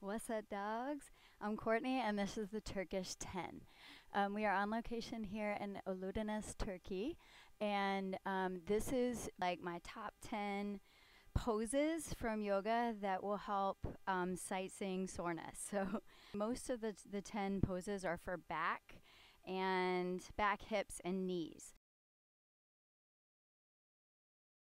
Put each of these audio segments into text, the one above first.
What's up, dogs? I'm Courtney, and this is the Turkish 10. Um, we are on location here in Ölüdeniz, Turkey, and um, this is like my top 10 poses from yoga that will help um, sightseeing soreness. So, most of the, the 10 poses are for back and back, hips, and knees.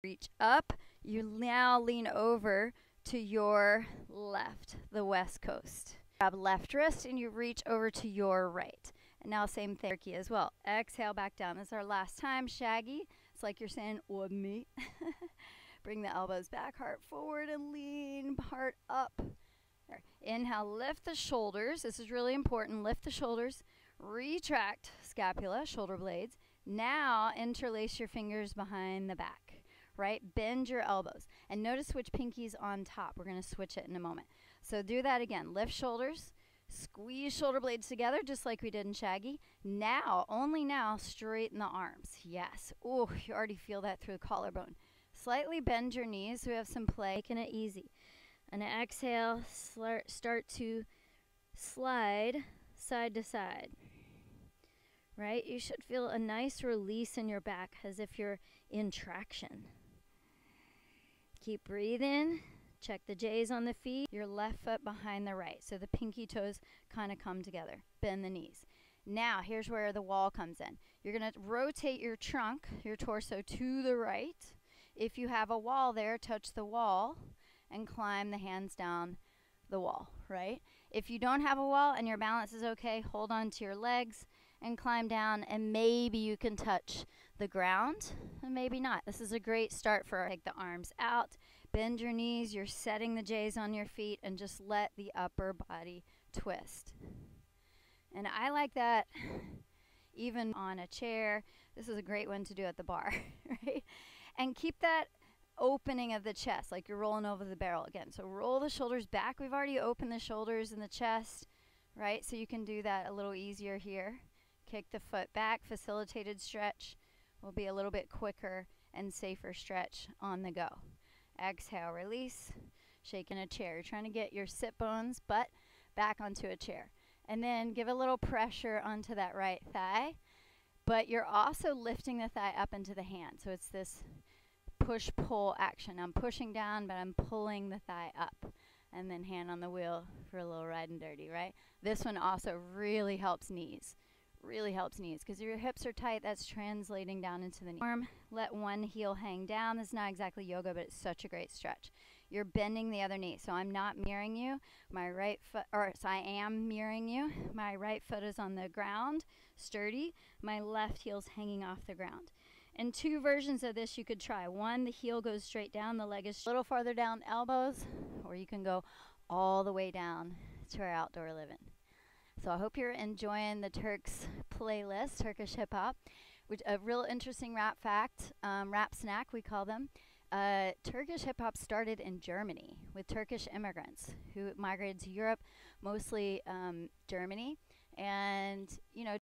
Reach up, you now lean over to your left, the west coast. Grab left wrist and you reach over to your right. And now same thing as well. Exhale back down. This is our last time. Shaggy. It's like you're saying, or me. Bring the elbows back, heart forward and lean, heart up. There. Inhale, lift the shoulders. This is really important. Lift the shoulders. Retract scapula, shoulder blades. Now interlace your fingers behind the back right? Bend your elbows. And notice which pinky's on top. We're going to switch it in a moment. So do that again. Lift shoulders. Squeeze shoulder blades together just like we did in Shaggy. Now, only now, straighten the arms. Yes. Oh, you already feel that through the collarbone. Slightly bend your knees we have some play. Making it easy. And exhale, start to slide side to side. Right? You should feel a nice release in your back as if you're in traction. Keep breathing. Check the J's on the feet. Your left foot behind the right. So the pinky toes kind of come together. Bend the knees. Now, here's where the wall comes in. You're going to rotate your trunk, your torso to the right. If you have a wall there, touch the wall and climb the hands down the wall, right? If you don't have a wall and your balance is okay, hold on to your legs and climb down, and maybe you can touch the ground, maybe not. This is a great start for take the arms out, bend your knees, you're setting the J's on your feet, and just let the upper body twist. And I like that even on a chair. This is a great one to do at the bar, right? And keep that opening of the chest, like you're rolling over the barrel again. So roll the shoulders back. We've already opened the shoulders and the chest, right? So you can do that a little easier here. Kick the foot back, facilitated stretch will be a little bit quicker and safer stretch on the go. Exhale, release, shaking a chair. You're trying to get your sit bones, butt back onto a chair. And then give a little pressure onto that right thigh, but you're also lifting the thigh up into the hand. So it's this push pull action. I'm pushing down, but I'm pulling the thigh up. And then hand on the wheel for a little ride and dirty, right? This one also really helps knees really helps knees because your hips are tight. That's translating down into the knee. Arm, let one heel hang down. This is not exactly yoga, but it's such a great stretch. You're bending the other knee. So I'm not mirroring you. My right foot, or so I am mirroring you. My right foot is on the ground, sturdy. My left heel's hanging off the ground. And two versions of this you could try. One, the heel goes straight down, the leg is a little farther down, elbows, or you can go all the way down to our outdoor living. So I hope you're enjoying the Turks playlist, Turkish hip hop, which a real interesting rap fact, um, rap snack we call them. Uh, Turkish hip hop started in Germany with Turkish immigrants who migrated to Europe, mostly um, Germany, and you know